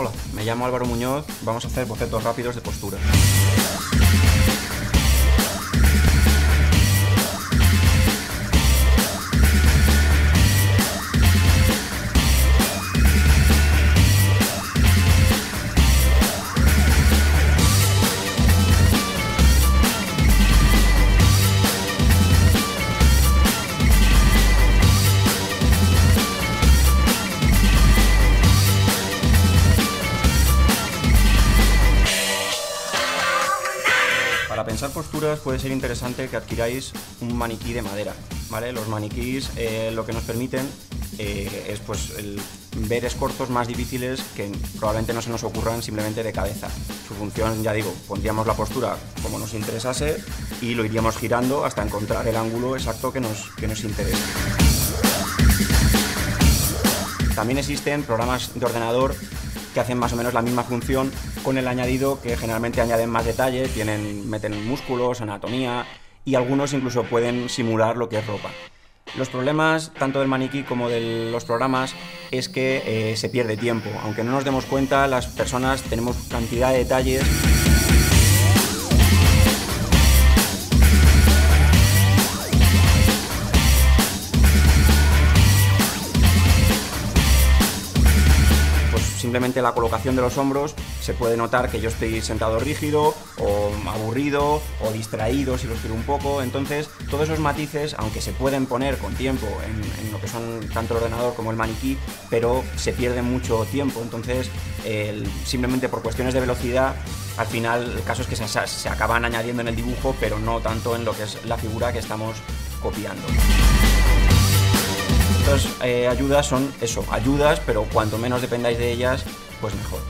Hola, me llamo Álvaro Muñoz, vamos a hacer bocetos rápidos de postura. Para pensar posturas puede ser interesante que adquiráis un maniquí de madera, ¿vale? Los maniquís eh, lo que nos permiten eh, es pues el ver escortos más difíciles que probablemente no se nos ocurran simplemente de cabeza. Su función, ya digo, pondríamos la postura como nos interesase y lo iríamos girando hasta encontrar el ángulo exacto que nos, que nos interesa. También existen programas de ordenador que hacen más o menos la misma función con el añadido que generalmente añaden más detalle, tienen, meten músculos, anatomía y algunos incluso pueden simular lo que es ropa. Los problemas tanto del maniquí como de los programas es que eh, se pierde tiempo. Aunque no nos demos cuenta, las personas tenemos cantidad de detalles simplemente la colocación de los hombros se puede notar que yo estoy sentado rígido o aburrido o distraído si lo quiero un poco. Entonces, todos esos matices, aunque se pueden poner con tiempo en, lo que son tanto el ordenador como el maniquí, pero se pierde mucho tiempo. Entonces, simplemente por cuestiones de velocidad, al final el caso es que se, se acaban añadiendo en el dibujo, pero no tanto en lo que es la figura que estamos copiando. Eh, ayudas son eso, ayudas, pero cuanto menos dependáis de ellas, pues mejor.